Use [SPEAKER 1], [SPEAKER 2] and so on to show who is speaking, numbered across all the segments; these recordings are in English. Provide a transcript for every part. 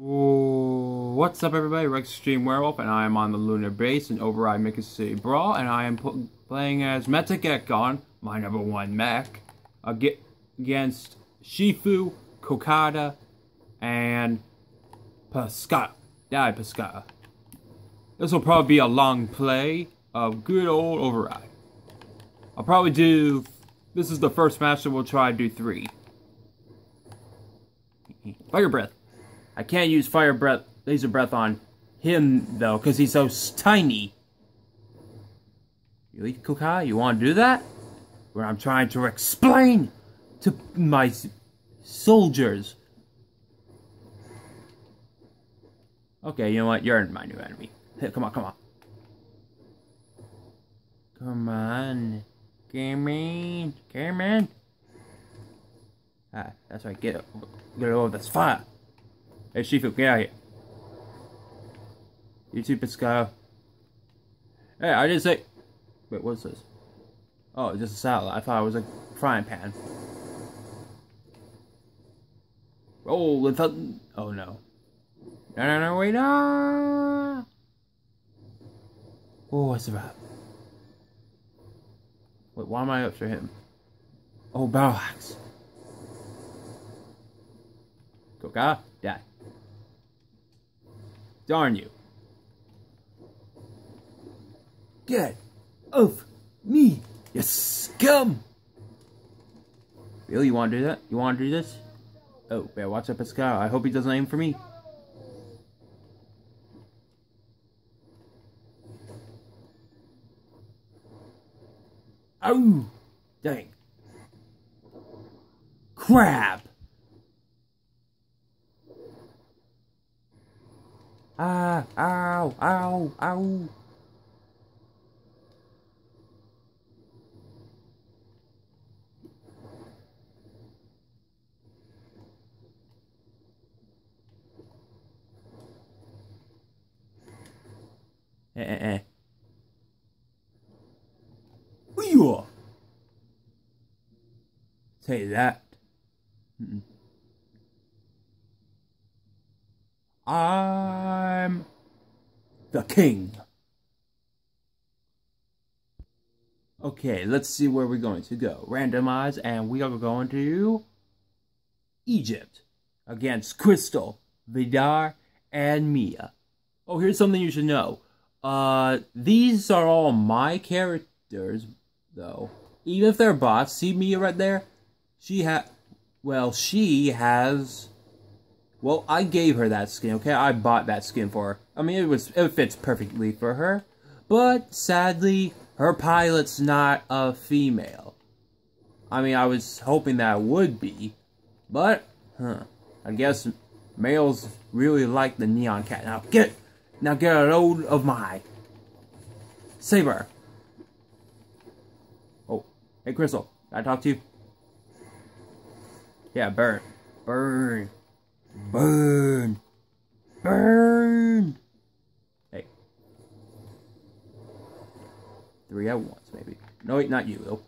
[SPEAKER 1] What's up everybody, Rex Extreme Werewolf, and I am on the Lunar Base in Override Mecha City Brawl, and I am playing as Metageckon, my number one mech, against Shifu, Kokada, and Pascal. Die Pascal. This will probably be a long play of good old Override. I'll probably do, this is the first match, that we'll try to do three. Fire Breath. I can't use Fire Breath, Laser Breath on him, though, because he's so tiny. Really, Kukai? You want to do that? Where I'm trying to explain to my soldiers. Okay, you know what? You're my new enemy. Hey, come on, come on. Come on. Come in. Come in. Ah, that's right. Get, get over this fire. Hey, Shifu, get out here. You too. Hey, I didn't say... Wait, what's this? Oh, just a salad. I thought it was a frying pan. Oh, it felt... Oh, no. No, no, no, wait, no! Oh, what's about? Wait, why am I after him? Oh, battle axe. Koka, die. Darn you. Get off me, you scum! Really, you want to do that? You want to do this? Oh, better watch up Pascal. I hope he doesn't aim for me. Oh! Dang. Crap! Ah! Ow! Ow! Ow! Eh, eh, eh. Ooh. Say that. The king. Okay, let's see where we're going to go. Randomize, and we are going to Egypt against Crystal, Vidar, and Mia. Oh, here's something you should know. Uh, these are all my characters, though. Even if they're bots, see Mia right there? She ha- well, she has well, I gave her that skin, okay? I bought that skin for her. I mean, it was it fits perfectly for her. But, sadly, her pilot's not a female. I mean, I was hoping that would be. But, huh. I guess males really like the neon cat. Now get, now get a load of my saber. Oh, hey Crystal, I talk to you? Yeah, burn, burn. Burn! Burn! Three oh at once, maybe. No, wait, not you, though.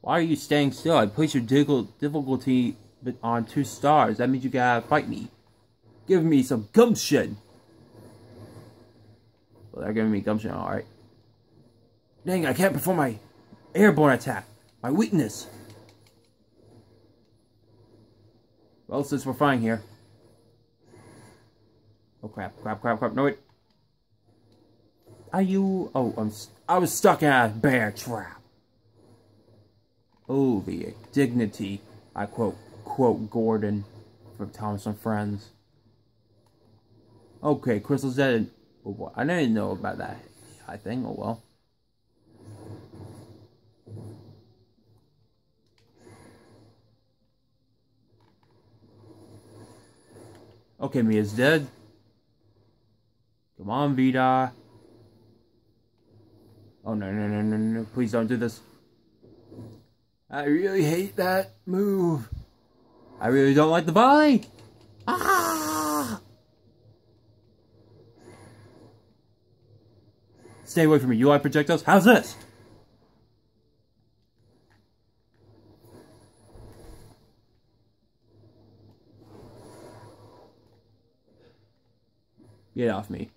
[SPEAKER 1] Why are you staying still? I placed your difficulty on two stars. That means you gotta fight me. Give me some gumption! Well, they're giving me gumption, alright. Dang, I can't perform my airborne attack. My weakness. Well, since we're fine here. Oh crap, crap, crap, crap. No, wait. Are you... Oh, I'm... I was stuck in a bear trap. Oh, the dignity. I quote, quote Gordon from Thomas and Friends. Okay, Crystal's dead. Oh, boy, I didn't know about that. I think, oh well. Okay, Mia's dead. Come on, Vida. Oh, no, no, no, no, no. Please don't do this. I really hate that move. I really don't like the volley. Ah! Stay away from me. You like projectiles? How's this? Get off me.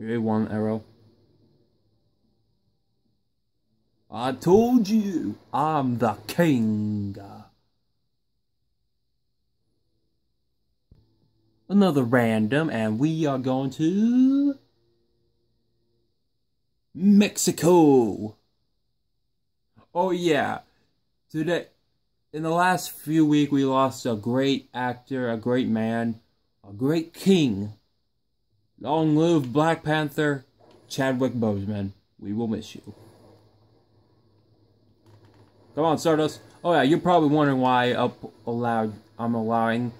[SPEAKER 1] Really one arrow. I told you, I'm the king. Another random, and we are going to Mexico. Oh yeah, today, in the last few weeks, we lost a great actor, a great man, a great king. Long live Black Panther, Chadwick Boseman. We will miss you. Come on, Stardust. Oh yeah, you're probably wondering why I allowed I'm allowing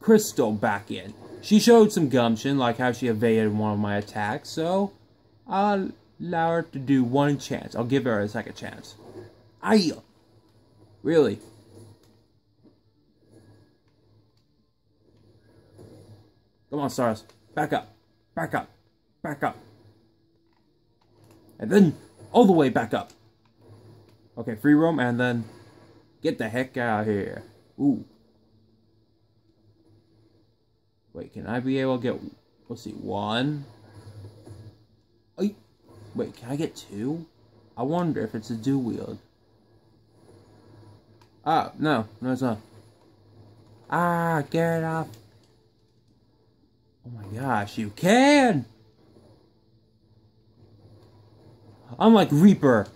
[SPEAKER 1] Crystal back in. She showed some gumption, like how she evaded one of my attacks, so I'll allow her to do one chance. I'll give her a second chance. Aye! Really? Come on, Stars. Back up. Back up. Back up. And then all the way back up. Okay, free roam and then get the heck out of here. Ooh. Wait, can I be able to get, let's see, one? Wait, can I get two? I wonder if it's a dual wield. Ah, no, no it's not. Ah, get off. Oh my gosh, you can! I'm like Reaper.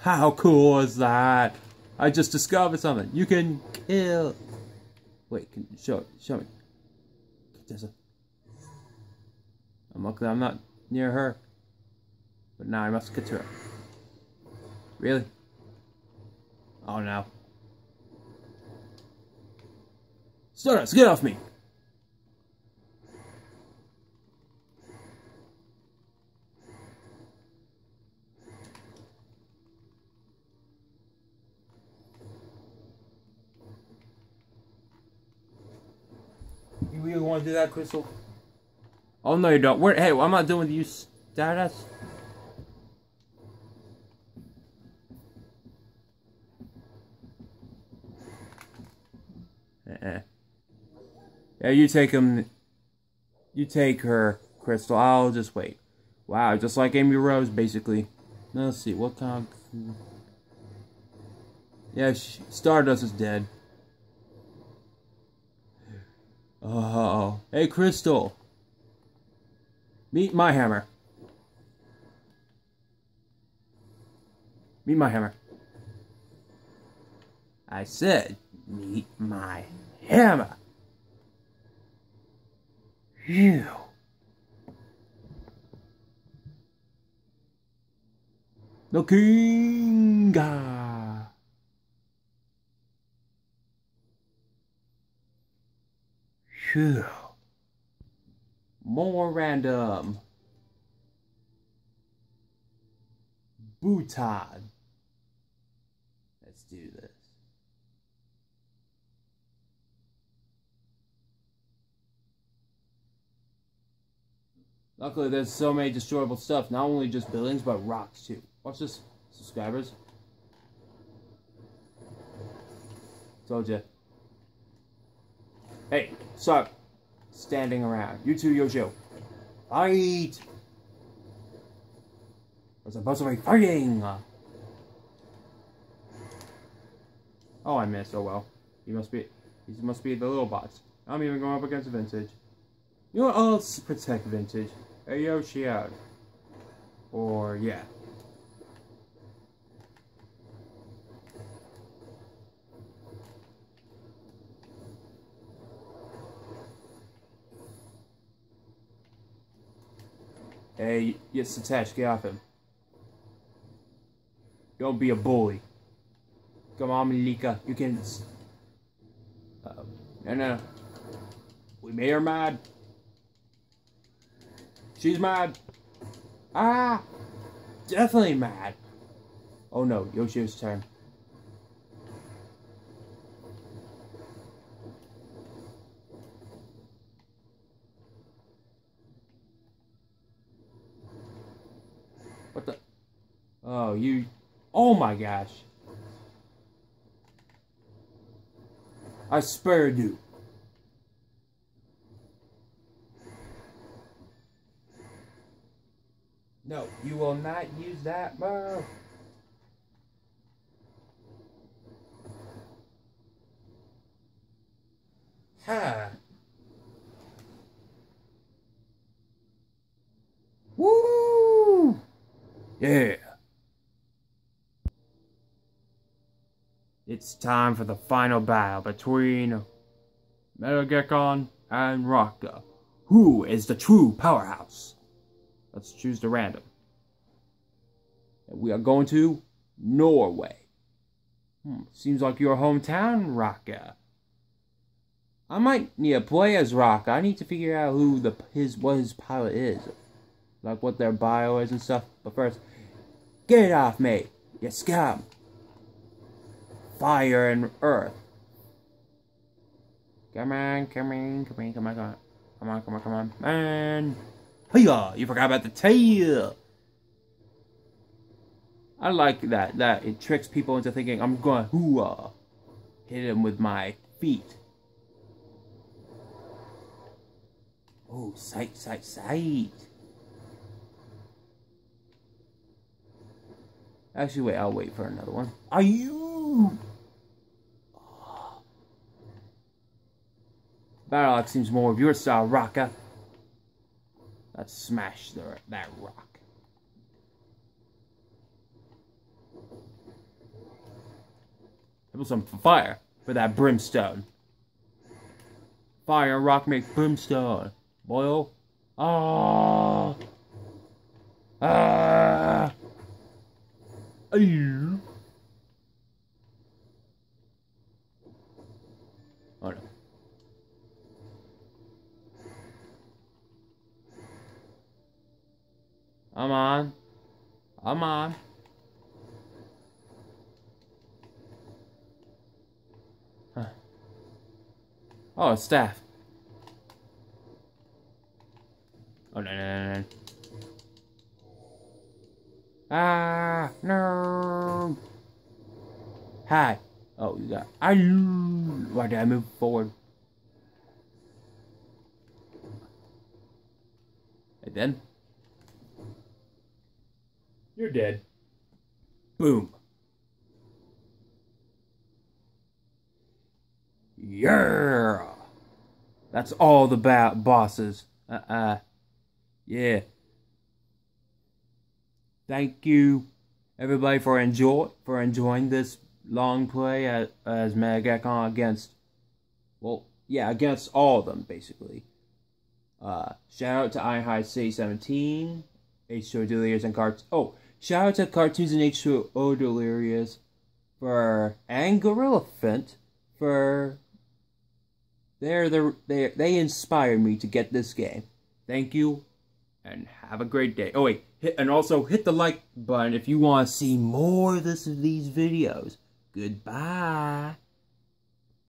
[SPEAKER 1] How cool is that? I just discovered something. You can kill. Wait, can show show me. I'm lucky I'm not near her. But now I must get to her. Really? Oh no. Stardust, get off me! You really want to do that, Crystal? Oh no, you don't. Where? Hey, I'm not doing with you, Stardust. Uh -uh. You take him. You take her, Crystal. I'll just wait. Wow, just like Amy Rose, basically. Let's see, what kind of... Yeah, she, Stardust is dead. Oh, hey, Crystal. Meet my hammer. Meet my hammer. I said, meet my hammer. Phew. The king. Phew. More random. Bhutan. Let's do this. Luckily, there's so many destroyable stuff. Not only just buildings, but rocks too. Watch this, subscribers. Told you. Hey, stop standing around. You two, Yoshio. Fight! We're supposed to be fighting! Oh, I missed. Oh well. He must be. He must be the little bots. I'm even going up against Vintage. You know what? I'll protect Vintage. Hey, out. Or, yeah. Hey, yes, attached. Get off him. Don't be a bully. Come on, Malika. You can... Uh. No, no. We made her mad. She's mad. Ah! Definitely mad. Oh no, Yoshi's turn. What the? Oh, you... Oh my gosh. I spared you. No, you will not use that move. Ha. Woo! Yeah. It's time for the final battle between Megacon and Rocka. Who is the true powerhouse? Let's choose the random. And we are going to Norway. Hmm, seems like your hometown, Rocka. I might need to play as Rocka. I need to figure out who the his what his pilot is. Like what their bio is and stuff. But first, get it off me, you scum. Fire and earth. Come on, come on, come on, come on, come on. Come on, come on, come on. Man. Hiya! You forgot about the tail! I like that. That it tricks people into thinking I'm going hooah. Hit him with my feet. Oh, sight, sight, sight. Actually, wait, I'll wait for another one. Are you? Oh. Seems more of your style, Rocka. Let's smash the, that rock. Give some fire for that brimstone. Fire rock make brimstone. Boil. Ah. Ah. Ayy. Oh no. Come on. Come on. Huh. Oh, staff. Oh, no, no, no, no. Ah, no. Hi. Oh, you got. I. Why did I move? And then. You're dead. Boom. Yeah. That's all the ba bosses. Uh-uh. Yeah. Thank you, everybody, for enjoy for enjoying this long play as, as Megacon against, well, yeah, against all of them, basically. Uh, shout out to iHigh City 17, H2O Delirious, and Carts. Oh, Shout out to Cartoonz and H2O Delirious for and Gorilla Gorillafant for they're the they they inspired me to get this game. Thank you and have a great day. Oh wait, hit, and also hit the like button if you want to see more of this of these videos. Goodbye.